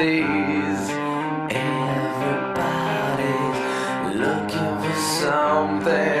days. Everybody's looking for something.